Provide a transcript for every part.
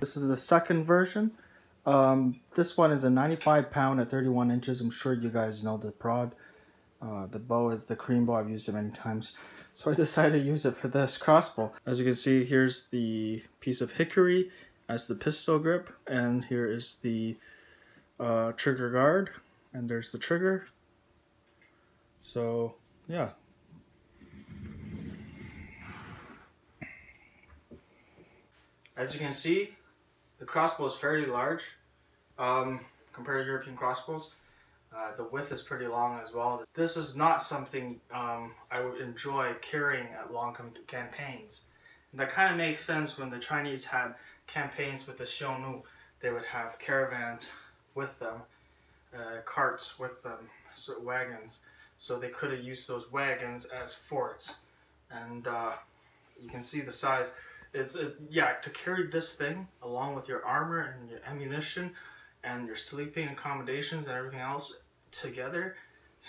This is the second version. Um, this one is a 95 pound at 31 inches. I'm sure you guys know the prod. Uh, the bow is the Korean bow. I've used it many times. So I decided to use it for this crossbow. As you can see, here's the piece of hickory as the pistol grip. And here is the uh, trigger guard. And there's the trigger. So, yeah. As you can see, crossbow is fairly large um, compared to European crossbows. Uh, the width is pretty long as well. This is not something um, I would enjoy carrying at long campaigns. And that kind of makes sense when the Chinese had campaigns with the Xiongnu. They would have caravans with them, uh, carts with them, so wagons. So they could have used those wagons as forts. And uh, you can see the size. It's it, yeah to carry this thing along with your armor and your ammunition and your sleeping accommodations and everything else together,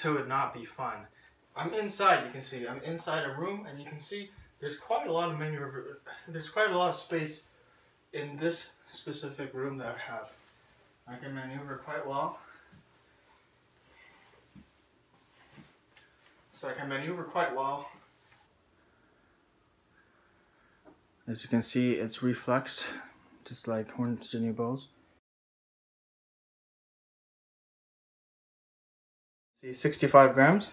it would not be fun. I'm inside. You can see I'm inside a room, and you can see there's quite a lot of maneuver. There's quite a lot of space in this specific room that I have. I can maneuver quite well. So I can maneuver quite well As you can see, it's reflexed, just like horn sinew bows. See, 65 grams.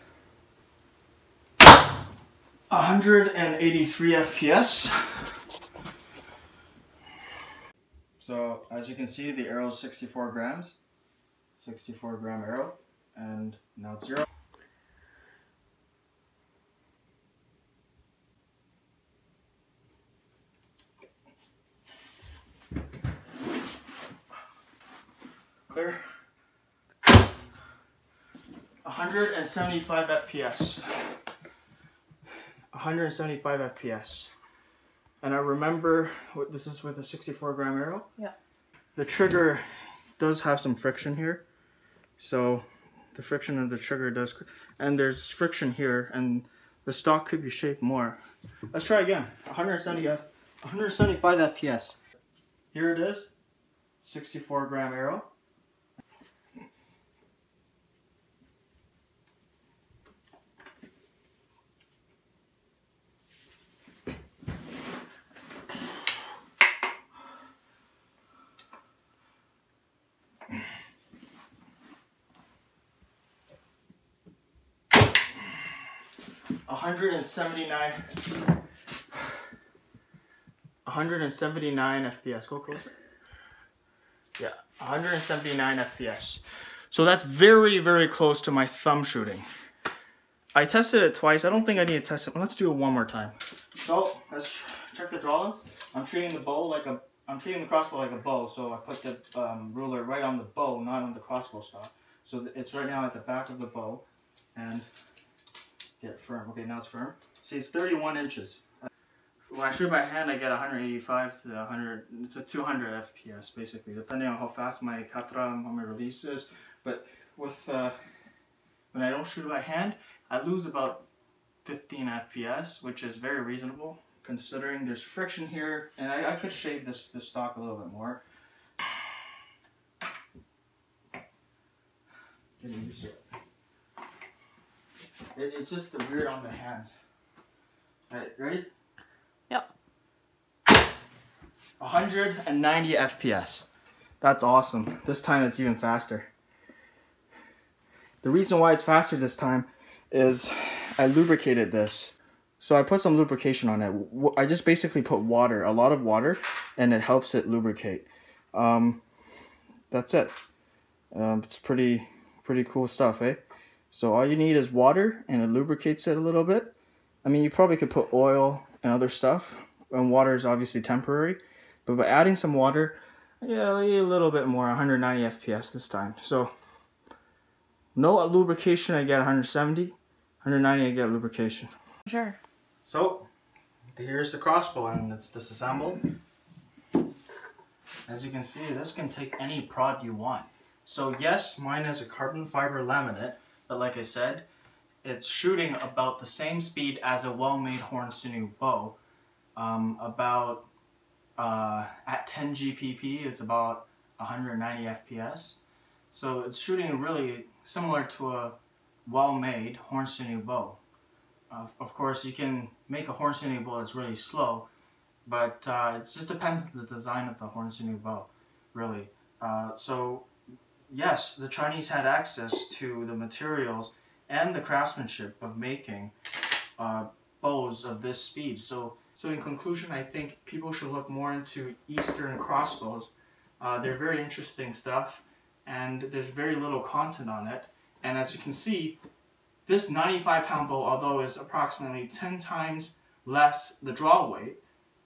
183 FPS. So, as you can see, the arrow is 64 grams. 64 gram arrow. And now it's zero. Clear. 175 FPS. 175 FPS. And I remember what this is with a 64 gram arrow. Yeah. The trigger does have some friction here. So the friction of the trigger does, and there's friction here, and the stock could be shaped more. Let's try again. 170, uh, 175 FPS. Here it is, 64 gram arrow. 179 179 FPS. Go closer. Yeah, 179 FPS. So that's very, very close to my thumb shooting. I tested it twice. I don't think I need to test it. Let's do it one more time. So let's check the draw length. I'm treating the bow like a, I'm treating the crossbow like a bow. So I put the um, ruler right on the bow, not on the crossbow stock. So it's right now at the back of the bow, and Get firm. Okay, now it's firm. See, it's 31 inches. When I shoot by hand, I get 185 to 100 to 200 FPS, basically, depending on how fast my katra how my release is. But with uh, when I don't shoot by hand, I lose about 15 FPS, which is very reasonable considering there's friction here, and I, I could shave this, this stock a little bit more. Getting used to it. It, it's just the weird on the hands. Alright, ready? Yep. 190 FPS. That's awesome. This time it's even faster. The reason why it's faster this time is I lubricated this. So I put some lubrication on it. I just basically put water, a lot of water, and it helps it lubricate. Um, that's it. Um, it's pretty, pretty cool stuff, eh? So all you need is water and it lubricates it a little bit. I mean, you probably could put oil and other stuff. And water is obviously temporary. But by adding some water, yeah, a little bit more, 190 FPS this time. So no lubrication, I get 170. 190, I get lubrication. Sure. So here's the crossbow and it's disassembled. As you can see, this can take any prod you want. So yes, mine is a carbon fiber laminate, but like I said, it's shooting about the same speed as a well-made horn sinew bow. Um, about uh, at 10 GPP, it's about 190 FPS. So it's shooting really similar to a well-made horn sinew bow. Of course, you can make a horn sinew bow that's really slow, but uh, it just depends on the design of the horn sinew bow, really. Uh, so yes, the Chinese had access to the materials and the craftsmanship of making uh, bows of this speed. So, so in conclusion, I think people should look more into Eastern crossbows. Uh, they're very interesting stuff, and there's very little content on it. And as you can see, this 95 pound bow, although is approximately 10 times less the draw weight,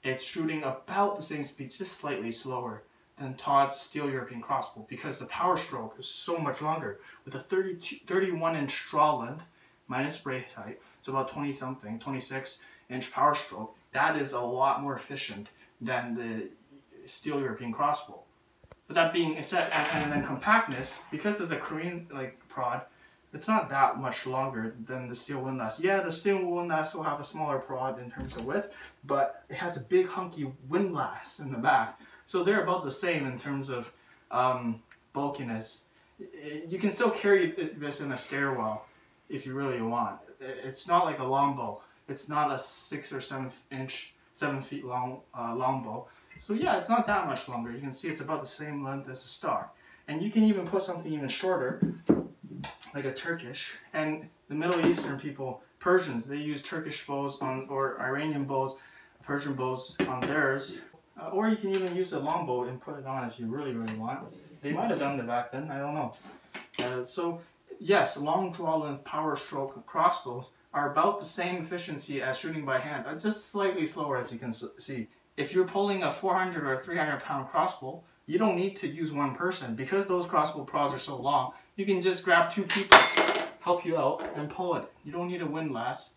it's shooting about the same speed, just slightly slower than Tod's Steel European crossbow because the power stroke is so much longer. With a 32, 31 inch draw length minus brace height, so about 20 something, 26 inch power stroke, that is a lot more efficient than the Steel European crossbow. But that being said, and, and then compactness, because it's a Korean like prod, it's not that much longer than the steel windlass. Yeah, the steel windlass will have a smaller prod in terms of width, but it has a big hunky windlass in the back. So they're about the same in terms of um, bulkiness. You can still carry this in a stairwell if you really want. It's not like a longbow. It's not a six or seven inch, seven feet long uh, longbow. So yeah, it's not that much longer. You can see it's about the same length as a star. And you can even put something even shorter like a Turkish. And the Middle Eastern people, Persians, they use Turkish bows on, or Iranian bows, Persian bows on theirs. Uh, or you can even use a longbow and put it on if you really, really want. They might have done that back then, I don't know. Uh, so, yes, long draw length power stroke crossbows are about the same efficiency as shooting by hand, but just slightly slower as you can see. If you're pulling a 400 or 300 pound crossbow, you don't need to use one person. Because those crossbow prods are so long, you can just grab two people, help you out, and pull it. You don't need a windlass.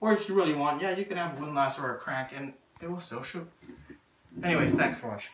Or if you really want, yeah, you can have a windlass or a crank, and it will still shoot. Anyways, thanks for watching.